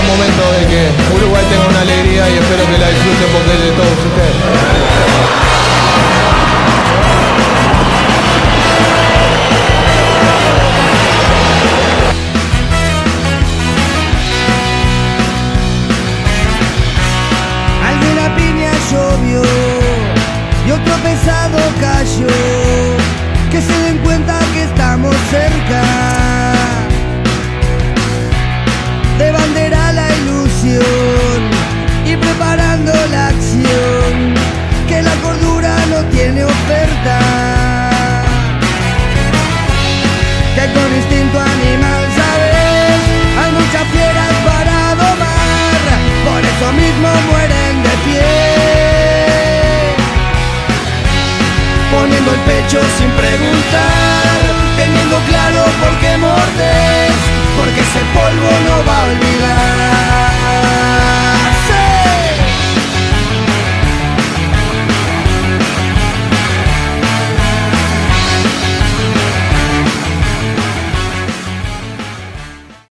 de que Uruguay tenga una alegría y espero que la disfruten porque es de todos ustedes. Alguna piña llovió y otro pesado cayó. la acción que la cordura no tiene oferta. Que con instinto animal sabes, hay muchas fieras para domar, por eso mismo mueren de pie. Poniendo el pecho sin preguntar, teniendo claro por qué mordes, porque ese polvo no va a olvidar.